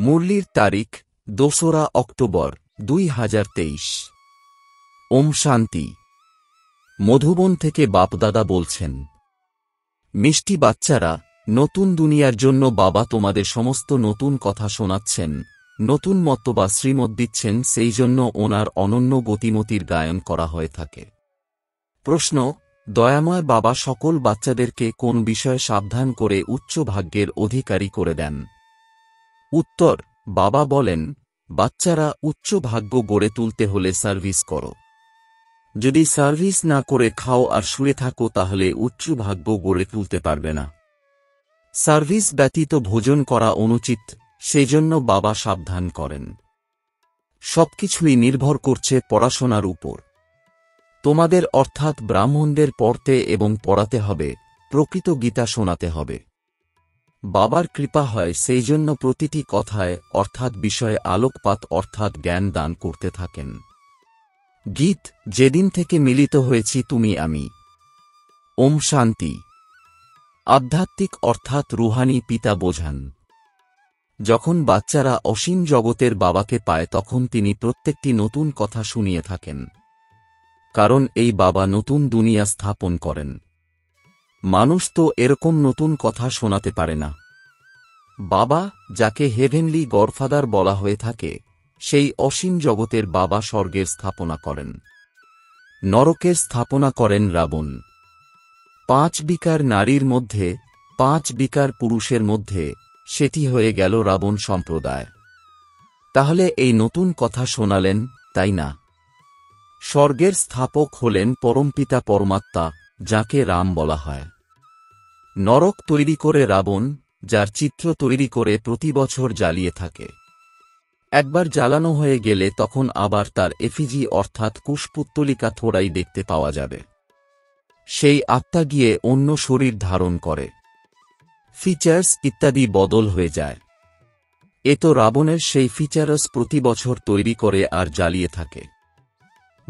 মুরলির তারিখ, দোসরা অক্টোবর, দুই হাজার তেইশ। ওম শান্তি। মধুবন থেকে বাপদাদা বলছেন, মিষ্টি বাচ্চারা, নতুন দুনিয়ার জন্য বাবা তোমাদের সমস্ত নতুন কথা শোনাচ্ছেন, নতুন মত বা শ্রীমত দিচ্ছেন, সেই জন্য ওনার অনন্য গতিমতির গায়ন করা হয়ে থাকে। প্রশ্ন, দয়াময় বাবা সকল বাচ্চাদেরকে কোন বিষয়ে সাবধান করে উচ্চ ভাগ্যের অধিকারী করে দেন? উত্তর, বাবা বলেন, বাচ্চারা উচ্চ ভাগ্য গড়ে তুলতে হলে সার্ভিস করো। যদি সার্ভিস না করে খাও আর শুয়ে থাকো তাহলে উচ্চ ভাগ্য গড়ে তুলতে পারবে না। সার্ভিস ব্যতীত ভোজন করা অনুচিত, সেজন্য বাবা সাবধান করেন। সবকিছুই নির্ভর করছে পড়াশোনার উপর। তোমাদের অর্থাৎ ব্রাহ্মণদের পড়তে এবং পড়াতে হবে, প্রকৃত গীতা শোনাতে হবে। বাবার কৃপা হয় সেই জন্য প্রতিটি কথায় অর্থাৎ বিষয়ে আলোকপাত অর্থাৎ জ্ঞান দান করতে থাকেন। গীত, যেদিন থেকে মিলিত হয়েছি তুমি আমি। ওম শান্তি। আধ্যাত্মিক অর্থাৎ রুহানি পিতা বোঝান। যখন বাচ্চারা অসীম জগতের বাবাকে পায় তখন তিনি প্রত্যেকটি নতুন কথা শুনিয়ে থাকেন। কারণ এই বাবা নতুন দুনিয়া স্থাপন করেন। মানুষ তো এরকম নতুন কথা শোনাতে পারে না। বাবা, যাকে হেভেনলি গডফাদার বলা হয়ে থাকে, সেই অসীম জগতের বাবা স্বর্গের স্থাপনা করেন। নরকের স্থাপনা করেন রাবণ। পাঁচ বিকার নারীর মধ্যে, পাঁচ বিকার পুরুষের মধ্যে, সেটি হয়ে গেল রাবণ সম্প্রদায়। তাহলে এই নতুন কথা শোনালেন, তাই না? স্বর্গের স্থাপক হলেন পরমপিতা পরমাত্মা যাকে রাম বলা হয়। নরক তৈরি করে রাবণ, যার চিত্র তৈরি করে প্রতি বছর জ্বালিয়ে থাকে। একবার জ্বালানো হয়ে গেলে তখন আবার তার এফিজি অর্থাৎ কুশপুত্তলিকা থোড়াই দেখতে পাওয়া যাবে। সেই আত্মা গিয়ে অন্য শরীর ধারণ করে। ফিচার্স ইত্যাদি বদল হয়ে যায়। এ তো রাবণের সেই ফিচারস প্রতি বছর তৈরি করে আর জ্বালিয়ে থাকে।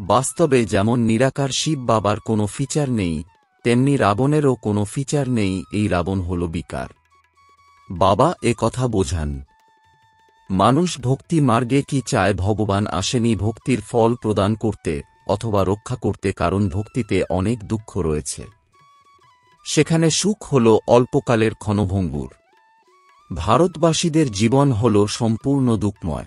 বাস্তবে যেমন নিরাকার শিব বাবার কোনো ফিচার নেই, তেমনি রাবণেরও কোনো ফিচার নেই, এই রাবণ হল বিকার। বাবা এ কথা বোঝান। মানুষ ভক্তি মার্গে কি চায় ভগবান আসেনি ভক্তির ফল প্রদান করতে অথবা রক্ষা করতে কারণ ভক্তিতে অনেক দুঃখ রয়েছে। সেখানে সুখ হল অল্পকালের ক্ষণভঙ্গুর। ভারতবাসীদের জীবন হল সম্পূর্ণ দুঃখময়।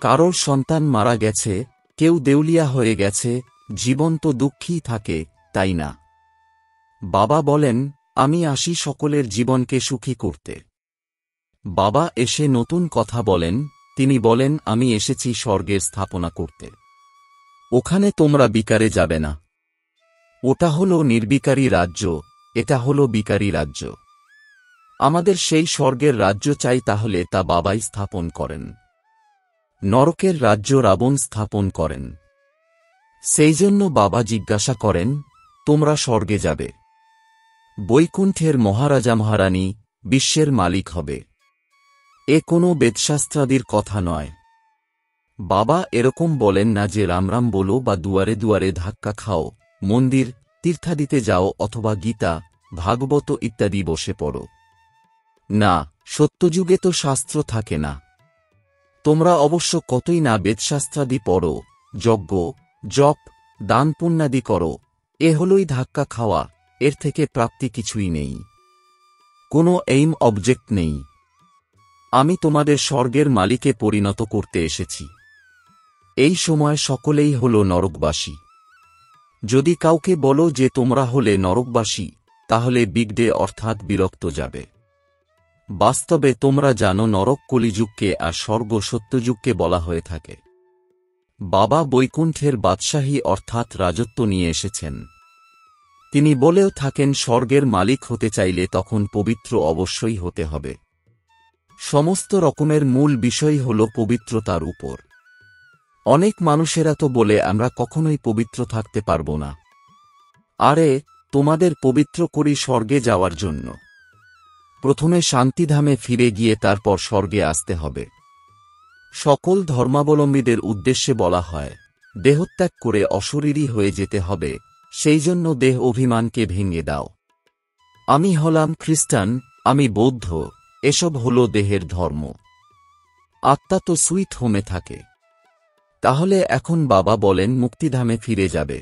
কারোর সন্তান মারা গেছে কেউ দেউলিয়া হয়ে গেছে, জীবন তো দুঃখী থাকে, তাই না? বাবা বলেন, আমি আসি সকলের জীবনকে সুখী করতে। বাবা এসে নতুন কথা বলেন, তিনি বলেন, আমি এসেছি স্বর্গের স্থাপনা করতে। ওখানে তোমরা বিকারে যাবে না। ওটা হল নির্বিকারী রাজ্য, এটা হল বিকারী রাজ্য। আমাদের সেই স্বর্গের রাজ্য চাই তাহলে তা বাবাই স্থাপন করেন। নরকের রাজ্য রাবণ স্থাপন করেন। সেই জন্য বাবা জিজ্ঞাসা করেন, তোমরা স্বর্গে যাবে। বৈকুণ্ঠের মহারাজা মহারানী বিশ্বের মালিক হবে। এ কোনো বেদশাস্ত্রাদির কথা নয়। বাবা এরকম বলেন না যে রামরাম বলো বা দুয়ারে দুয়ারে ধাক্কা খাও, মন্দির, তীর্থাদিতে যাও অথবা গীতা, ভাগবত ইত্যাদি বসে পড়ো। না, সত্যযুগে তো শাস্ত্র থাকে না। তোমরা অবশ্য কতই না বেদশাস্ত্রাদি পড়ো, যজ্ঞ, জপ দান পুণ্যাদি করো, এ হলই ধাক্কা খাওয়া, এর থেকে প্রাপ্তি কিছুই নেই। কোনো এইম অবজেক্ট নেই। আমি তোমাদের স্বর্গের মালিকে পরিণত করতে এসেছি। এই সময় সকলেই হল নরকবাসী। যদি কাউকে বলো যে তোমরা হলে নরকবাসী, তাহলে বিগডে অর্থাৎ বিরক্ত যাবে। বাস্তবে তোমরা জানো নরক কলিযুগকে আর স্বর্গ সত্যযুগকে বলা হয়ে থাকে। বাবা বৈকুণ্ঠের বাদশাহী অর্থাৎ রাজত্ব নিয়ে এসেছেন। তিনি বলেও থাকেন, স্বর্গের মালিক হতে চাইলে তখন পবিত্র অবশ্যই হতে হবে। সমস্ত রকমের মূল বিষয় হল পবিত্রতার উপর। অনেক মানুষেরা তো বলে, আমরা কখনোই পবিত্র থাকতে পারব না। আরে, তোমাদের পবিত্র করি স্বর্গে যাওয়ার জন্য। প্রথমে শান্তিধামে ফিরে গিয়ে তারপর স্বর্গে আসতে হবে। সকল ধর্মাবলম্বীদের উদ্দেশ্যে বলা হয়, দেহত্যাগ করে অশরীরী হয়ে যেতে হবে, সেই জন্য দেহ অভিমানকে ভেঙে দাও। আমি হলাম খ্রিস্টান, আমি বৌদ্ধ, এসব হল দেহের ধর্ম। আত্মা তো সুইট হোমে থাকে। তাহলে এখন বাবা বলেন মুক্তিধামে ফিরে যাবে।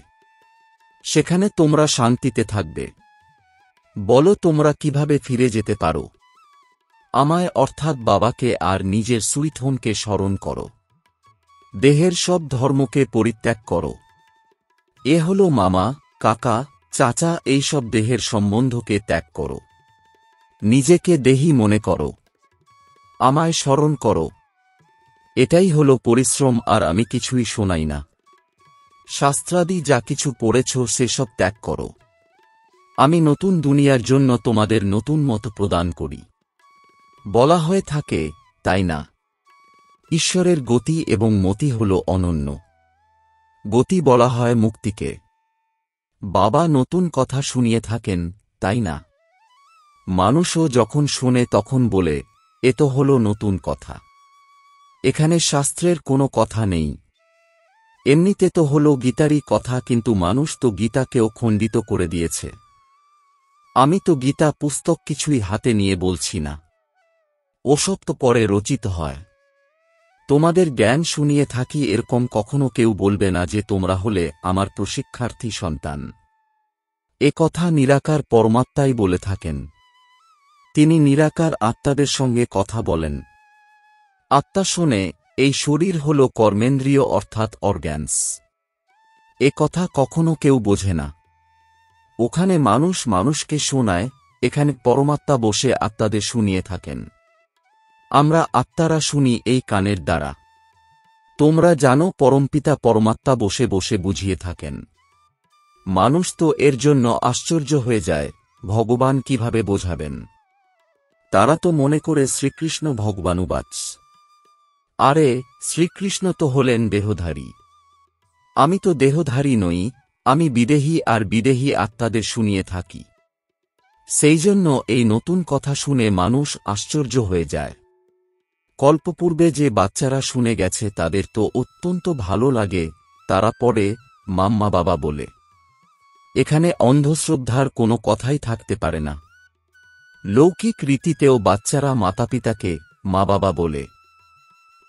সেখানে তোমরা শান্তিতে থাকবে। বলো তোমরা কীভাবে ফিরে যেতে পারো। আমায় অর্থাৎ বাবাকে আর নিজের সুইট স্মরণ করো। দেহের সব ধর্মকে পরিত্যাগ করো। এ হল মামা, কাকা, চাচা এইসব দেহের সম্বন্ধকে ত্যাগ করো। নিজেকে দেহি মনে করো। আমায় স্মরণ করো। এটাই হল পরিশ্রম আর আমি কিছুই শোনাই না। শাস্ত্রাদি যা কিছু পড়েছ সেসব ত্যাগ করো। আমি নতুন দুনিয়ার জন্য তোমাদের নতুন মত প্রদান করি। বলা হয়ে থাকে, তাই না? ঈশ্বরের গতি এবং মতি হল অনন্য। গতি বলা হয় মুক্তিকে। বাবা নতুন কথা শুনিয়ে থাকেন, তাই না? মানুষও যখন শোনে তখন বলে, এ তো হল নতুন কথা। এখানে শাস্ত্রের কোনো কথা নেই। এমনিতে তো হল গীতারই কথা, কিন্তু মানুষ তো গীতাকেও খণ্ডিত করে দিয়েছে। আমি তো গীতা পুস্তক কিছুই হাতে নিয়ে বলছি না। ওসব তো পরে রচিত হয়। তোমাদের জ্ঞান শুনিয়ে থাকি এরকম কখনো কেউ বলবে না যে তোমরা হলে আমার প্রশিক্ষার্থী সন্তান। এ কথা নিরাকার পরমাত্মাই বলে থাকেন। তিনি নিরাকার আত্মাদের সঙ্গে কথা বলেন। আত্মা শোনে, এই শরীর হল কর্মেন্দ্রীয় অর্থাৎ অর্গ্যান্স। এ কথা কখনো কেউ বোঝে না। ওখানে মানুষ মানুষকে শোনায়, এখানে পরমাত্মা বসে আত্মাদের শুনিয়ে থাকেন। আমরা আত্মারা শুনি এই কানের দ্বারা। তোমরা জানো পরমপিতা পরমাত্মা বসে বসে বুঝিয়ে থাকেন। মানুষ তো এর জন্য আশ্চর্য হয়ে যায়, ভগবান কীভাবে বোঝাবেন? তারা তো মনে করে শ্রীকৃষ্ণ ভগবানুবাচ। আরে, শ্রীকৃষ্ণ তো হলেন দেহধারী। আমি তো দেহধারী নই আমি বিদেহী আর বিদেহী আত্মাদের শুনিয়ে থাকি। সেই জন্য এই নতুন কথা শুনে মানুষ আশ্চর্য হয়ে যায়। কল্পপূর্বে যে বাচ্চারা শুনে গেছে তাদের তো অত্যন্ত ভালো লাগে, তারা পরে মাম্মা বাবা বলে। এখানে অন্ধশ্রদ্ধার কোনো কথাই থাকতে পারে না। লৌকিক রীতিতেও বাচ্চারা মাতাপিতাকে মা বাবা বলে।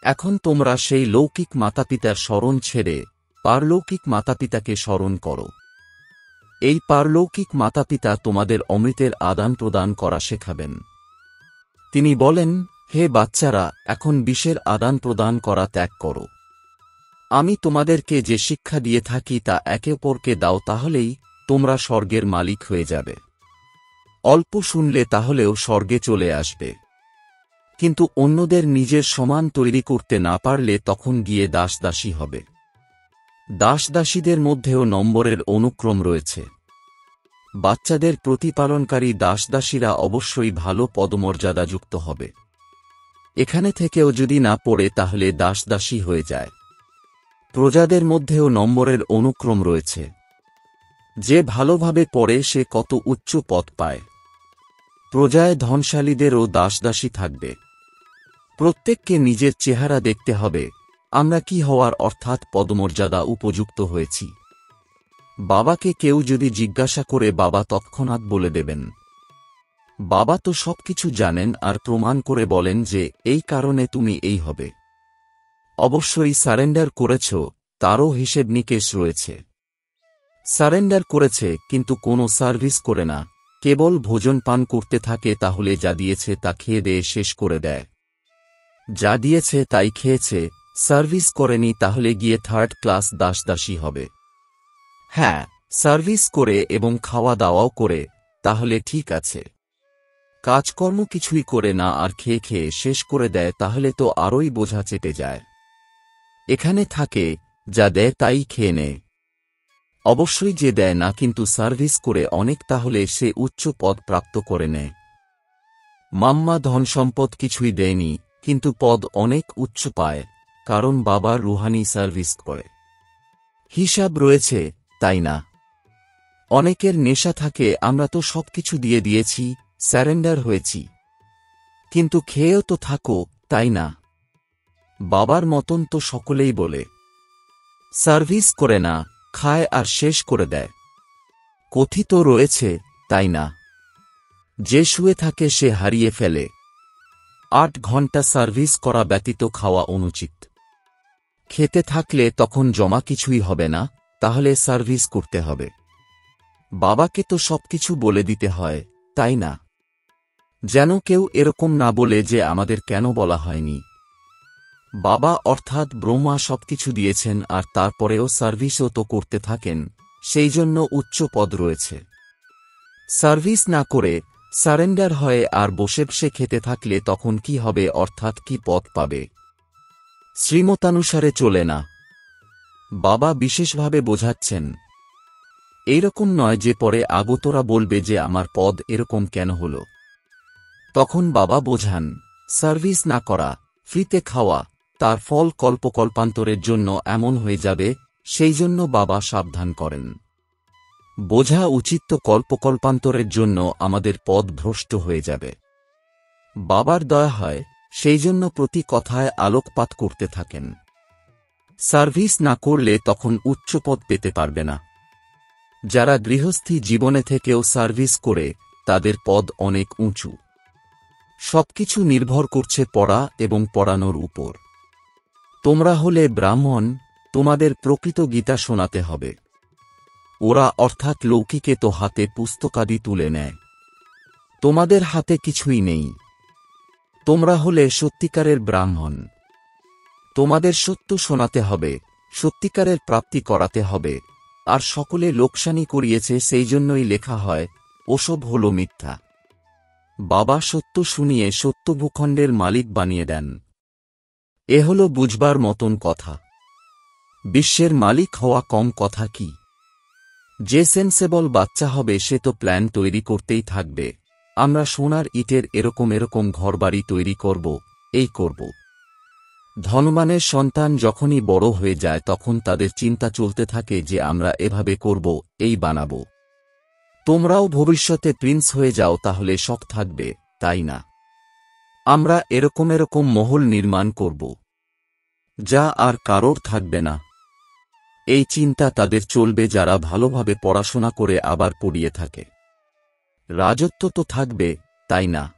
এখন তোমরা সেই লৌকিক মাতাপিতার স্মরণ ছেড়ে পারলৌকিক মাতাপিতাকে স্মরণ করো। এই পারলৌকিক মাতাপিতা তোমাদের অমৃতের আদান প্রদান করা শেখাবেন। তিনি বলেন, হে বাচ্চারা, এখন বিষের আদান প্রদান করা ত্যাগ করো। আমি তোমাদেরকে যে শিক্ষা দিয়ে থাকি তা একে অপরকে দাও তাহলেই তোমরা স্বর্গের মালিক হয়ে যাবে। অল্প শুনলে তাহলেও স্বর্গে চলে আসবে। কিন্তু অন্যদের নিজের সমান তৈরি করতে না পারলে তখন গিয়ে দাসদাসী হবে। দাসদাসীদের মধ্যেও নম্বরের অনুক্রম রয়েছে। বাচ্চাদের প্রতিপালনকারী দাসদাসীরা অবশ্যই ভালো পদমর্যাদাযুক্ত হবে। এখানে থেকেও যদি না পড়ে তাহলে দাসদাসী হয়ে যায়। প্রজাদের মধ্যেও নম্বরের অনুক্রম রয়েছে। যে ভালোভাবে পড়ে সে কত উচ্চ পদ পায়। প্রজায় ধনশালীদেরও দাসদাসী থাকবে। প্রত্যেককে নিজের চেহারা দেখতে হবে। আমরা কি হওয়ার অর্থাৎ পদমর্যাদা উপযুক্ত হয়েছি? বাবাকে কেউ যদি জিজ্ঞাসা করে বাবা তৎক্ষণাৎ বলে দেবেন। বাবা তো সবকিছু জানেন আর প্রমাণ করে বলেন যে এই কারণে তুমি এই হবে। অবশ্যই সারেন্ডার করেছ, তারও হিসেব নিকেশ রয়েছে। সারেন্ডার করেছে, কিন্তু কোনো সার্ভিস করে না। কেবল ভোজন পান করতে থাকে তাহলে যা দিয়েছে তা খেয়ে দিয়ে শেষ করে দেয়। যা দিয়েছে তাই খেয়েছে সার্ভিস করেনি তাহলে গিয়ে থার্ড ক্লাস দাসদাসী হবে। হ্যাঁ সার্ভিস করে এবং খাওয়া দাওয়াও করে, তাহলে ঠিক আছে। কাজকর্ম কিছুই করে না আর খেয়ে খেয়ে শেষ করে দেয় তাহলে তো আরই বোঝা চেটে যায়। এখানে থাকে, যা দেয় তাই খেয়ে নেয় অবশ্যই যে দেয় না কিন্তু সার্ভিস করে অনেক তাহলে সে উচ্চ পদ প্রাপ্ত করে নেয়। মাম্মা ধন সম্পদ কিছুই দেয়নি, কিন্তু পদ অনেক উচ্চ পায়। কারণ বাবা রুহানি সার্ভিস করে। হিসাব রয়েছে, তাই না? অনেকের নেশা থাকে, আমরা তো সবকিছু দিয়ে দিয়েছি, স্যারেন্ডার হয়েছি। কিন্তু খেয়েও তো থাকো, তাই না? বাবার মতন তো সকলেই বলে। সার্ভিস করে না, খায় আর শেষ করে দেয়। কথিত রয়েছে, তাই না? যে শুয়ে থাকে সে হারিয়ে ফেলে। আট ঘণ্টা সার্ভিস করা ব্যতীত খাওয়া অনুচিত। খেতে থাকলে তখন জমা কিছুই হবে না, তাহলে সার্ভিস করতে হবে। বাবাকে তো সবকিছু বলে দিতে হয়, তাই না? যেন কেউ এরকম না বলে যে আমাদের কেন বলা হয়নি। বাবা অর্থাৎ ব্রহ্মা সবকিছু দিয়েছেন আর তারপরেও সার্ভিসও তো করতে থাকেন, সেই জন্য উচ্চ পদ রয়েছে। সার্ভিস না করে সারেন্ডার হয়ে আর বসে বসে খেতে থাকলে তখন কি হবে অর্থাৎ কি পথ পাবে? শ্রীমতানুসারে চলে না। বাবা বিশেষভাবে বোঝাচ্ছেন, এইরকম নয় যে পরে আগতরা বলবে যে আমার পদ এরকম কেন হল? তখন বাবা বোঝান, সার্ভিস না করা, ফ্রিতে খাওয়া, তার ফল কল্পকল্পান্তরের জন্য এমন হয়ে যাবে, সেই জন্য বাবা সাবধান করেন। বোঝা উচিত তো কল্পকল্পান্তরের জন্য আমাদের পদ ভ্রষ্ট হয়ে যাবে। বাবার দয়া হয় সেই জন্য প্রতি কথায় আলোকপাত করতে থাকেন। সার্ভিস না করলে তখন উচ্চ পদ পেতে পারবে না। যারা গৃহস্থী জীবনে থেকেও সার্ভিস করে, তাদের পদ অনেক উঁচু। সবকিছু নির্ভর করছে পড়া এবং পড়ানোর উপর। তোমরা হলে ব্রাহ্মণ, তোমাদের প্রকৃত গীতা শোনাতে হবে। ওরা অর্থাৎ লৌকিকে তো হাতে পুস্তকাদি তুলে নেয়। তোমাদের হাতে কিছুই নেই। তোমরা হলে সত্যিকারের ব্রাহ্মণ। তোমাদের সত্য শোনাতে হবে, সত্যিকারের প্রাপ্তি করাতে হবে, আর সকলে লোকসানি করিয়েছে সেই জন্যই লেখা হয়, ওসব হল মিথ্যা। বাবা সত্য শুনিয়ে সত্য ভূখণ্ডের মালিক বানিয়ে দেন। এ হল বুঝবার মতন কথা। বিশ্বের মালিক হওয়া কম কথা কি? যে সেন্সেবল বাচ্চা হবে সে তো প্ল্যান তৈরি করতেই থাকবে। আমরা সোনার ইটের এরকম এরকম ঘরবাড়ি তৈরি করব, এই করব। ধনমানের সন্তান যখনই বড় হয়ে যায় তখন তাদের চিন্তা চলতে থাকে যে আমরা এভাবে করব, এই বানাব। তোমরাও ভবিষ্যতে প্রিন্স হয়ে যাও তাহলে শখ থাকবে, তাই না? আমরা এরকম এরকম মহল নির্মাণ করব, যা আর কারোর থাকবে না। এই চিন্তা তাদের চলবে যারা ভালোভাবে পড়াশোনা করে আবার পড়িয়ে থাকে। রাজত্ব তো থাকবে, তাই না?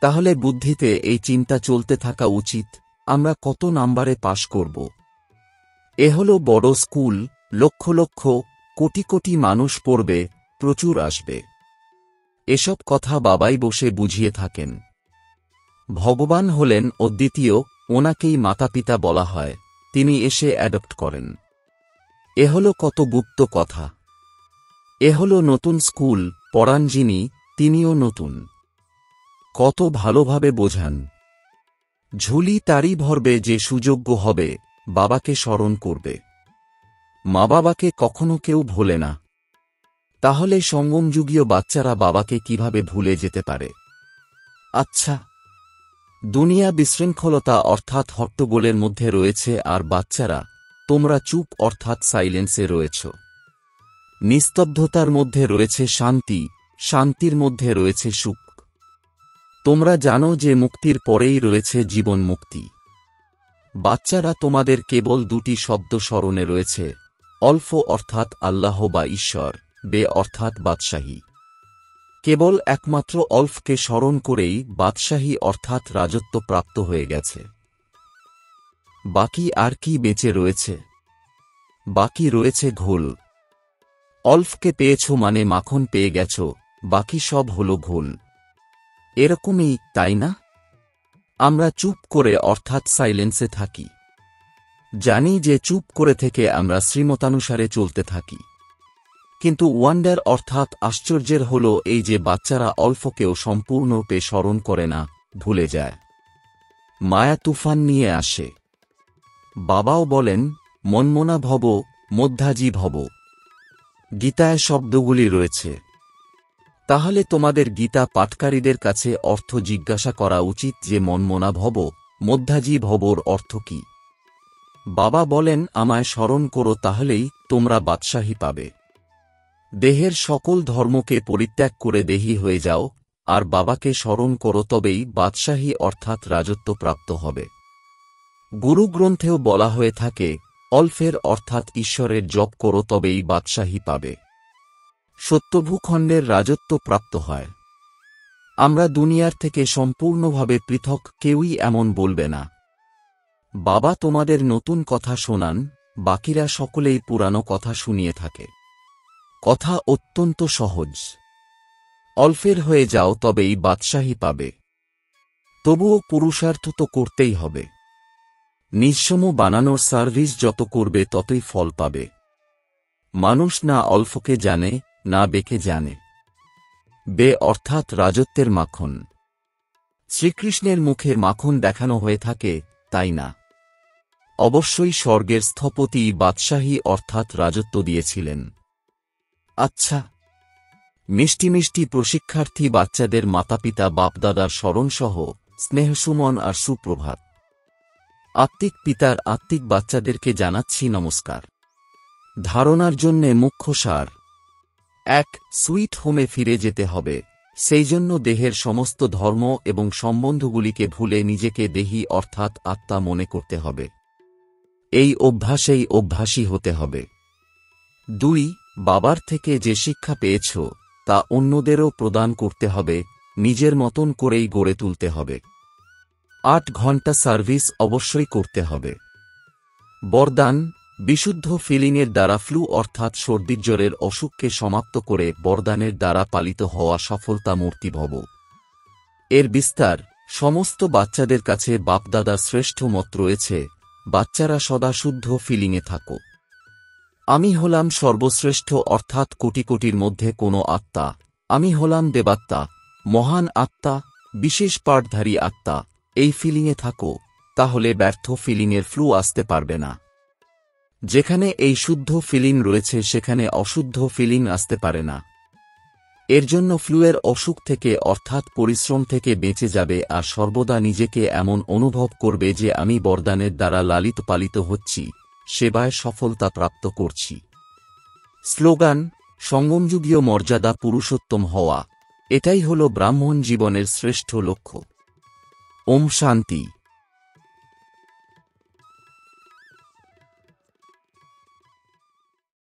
তাহলে বুদ্ধিতে এই চিন্তা চলতে থাকা উচিত, আমরা কত নাম্বারে পাশ করব? এ হল বড় স্কুল, লক্ষ লক্ষ, কোটি কোটি মানুষ পড়বে, প্রচুর আসবে। এসব কথা বাবাই বসে বুঝিয়ে থাকেন। ভগবান হলেন অদ্বিতীয় ওনাকেই মাতাপিতা বলা হয়, তিনি এসে অ্যাডপ্ট করেন। এ হল কত গুপ্ত কথা। এ হল নতুন স্কুল পড়ান যিনি তিনিও নতুন। কত ভালোভাবে বোঝান। ঝুলি তারই ভরবে যে সুযোগ্য হবে, বাবাকে স্মরণ করবে। মা বাবাকে কখনো কেউ ভোলে না। তাহলে সঙ্গমযুগীয় বাচ্চারা বাবাকে কীভাবে ভুলে যেতে পারে? আচ্ছা। দুনিয়া বিশৃঙ্খলতা অর্থাৎ হট্টগোলের মধ্যে রয়েছে আর বাচ্চারা, তোমরা চুপ অর্থাৎ সাইলেন্সে রয়েছ। নিস্তব্ধতার মধ্যে রয়েছে শান্তি, শান্তির মধ্যে রয়েছে সুখ। তোমরা জানো যে মুক্তির পরেই রয়েছে জীবন মুক্তি। বাচ্চারা তোমাদের কেবল দুটি শব্দ স্মরণে রয়েছে, অল্প অর্থাৎ আল্লাহ বা ঈশ্বর, বে অর্থাৎ বাদশাহী। কেবল একমাত্র অল্ফকে স্মরণ করেই বাদশাহী অর্থাৎ রাজত্ব প্রাপ্ত হয়ে গেছে। বাকি আর কি বেঁচে রয়েছে? বাকি রয়েছে ঘোল অল্ফকে পেয়েছ মানে মাখন পেয়ে গেছ, বাকি সব হল ঘোল এরকমই, তাই না? আমরা চুপ করে অর্থাৎ সাইলেন্সে থাকি। জানি যে চুপ করে থেকে আমরা শ্রীমতানুসারে চলতে থাকি। কিন্তু ওয়ান্ডার অর্থাৎ আশ্চর্যের হল এই যে বাচ্চারা অল্পকেও সম্পূর্ণরূপে স্মরণ করে না, ভুলে যায়। মায়া তুফান নিয়ে আসে। বাবাও বলেন, মনমনা ভব, মধ্যাজি ভব। গীতায় শব্দগুলি রয়েছে। তাহলে তোমাদের গীতা পাঠকারীদের কাছে অর্থ জিজ্ঞাসা করা উচিত যে মনমনা ভব, মধ্যাজি ভবর অর্থ কি? বাবা বলেন, আমায় স্মরণ করো তাহলেই তোমরা বাদশাহী পাবে। দেহের সকল ধর্মকে পরিত্যাগ করে দেহি হয়ে যাও, আর বাবাকে স্মরণ করো তবেই বাদশাহী অর্থাৎ রাজত্ব প্রাপ্ত হবে। গুরুগ্রন্থেও বলা হয়ে থাকে অল্ফের অর্থাৎ ঈশ্বরের জপ করো তবেই বাদশাহী পাবে। সত্যভূখণ্ডের রাজত্ব প্রাপ্ত হয়। আমরা দুনিয়ার থেকে সম্পূর্ণভাবে পৃথক, কেউই এমন বলবে না। বাবা তোমাদের নতুন কথা শোনান, বাকিরা সকলেই পুরানো কথা শুনিয়ে থাকে। কথা অত্যন্ত সহজ। অল্পের হয়ে যাও তবেই বাদশাহী পাবে। তবুও পুরুষার্থ তো করতেই হবে। নিঃসম বানানোর সার্ভিস যত করবে ততই ফল পাবে। মানুষ না অল্পকে জানে, না বেকে জানে। বে অর্থাৎ রাজত্বের মাখন। শ্রীকৃষ্ণের মুখে মাখন দেখানো হয়ে থাকে, তাই না? অবশ্যই স্বর্গের স্থপতি বাদশাহী অর্থাৎ রাজত্ব দিয়েছিলেন। আচ্ছা। মিষ্টি মিষ্টি প্রশিক্ষার্থী বাচ্চাদের মাতাপিতা, বাপদাদার স্মরণসহ স্নেহসুমন আর সুপ্রভাত। আত্মিক পিতার আত্মিক বাচ্চাদেরকে জানাচ্ছি নমস্কার। ধারণার জন্যে মুখ্য সার। এক, সুইট হোমে ফিরে যেতে হবে। সেই জন্য দেহের সমস্ত ধর্ম এবং সম্বন্ধগুলিকে ভুলে নিজেকে দেহি অর্থাৎ আত্মা মনে করতে হবে। এই অভ্যাসেই অভ্যাসী হতে হবে। দুই, বাবার থেকে যে শিক্ষা পেয়েছ, তা অন্যদেরও প্রদান করতে হবে, নিজের মতন করেই গড়ে তুলতে হবে। আট ঘণ্টা সার্ভিস অবশ্যই করতে হবে। বরদান, বিশুদ্ধ ফিলিংয়ের দ্বারা ফ্লু অর্থাৎ সর্দির জ্বরের অসুখকে সমাপ্ত করে বরদানের দ্বারা পালিত হওয়া সফলতা মূর্তি ভব এর বিস্তার, সমস্ত বাচ্চাদের কাছে বাপদাদার শ্রেষ্ঠ মত রয়েছে, বাচ্চারা সদা শুদ্ধ ফিলিংয়ে থাকো। আমি হলাম সর্বশ্রেষ্ঠ অর্থাৎ কোটি কোটির মধ্যে কোনো আত্মা। আমি হলাম দেবাত্মা, মহান আত্মা, বিশেষ পাঠধারী আত্মা। এই ফিলিংয়ে থাকো, তাহলে ব্যর্থ ফিলিংয়ের ফ্লু আসতে পারবে না। যেখানে এই শুদ্ধ ফিলিং রয়েছে, সেখানে অশুদ্ধ ফিলিং আসতে পারে না। এর জন্য ফ্লুয়ের অসুখ থেকে, অর্থাৎ পরিশ্রম থেকে বেঁচে যাবে, আর সর্বদা নিজেকে এমন অনুভব করবে যে আমি বরদানের দ্বারা লালিত পালিত হচ্ছি, সেবায় সফলতা প্রাপ্ত করছি। স্লোগান, সঙ্গমযুগীয় মর্যাদা পুরুষোত্তম হওয়া। এটাই হল ব্রাহ্মণ জীবনের শ্রেষ্ঠ লক্ষ্য। ওম শান্তি।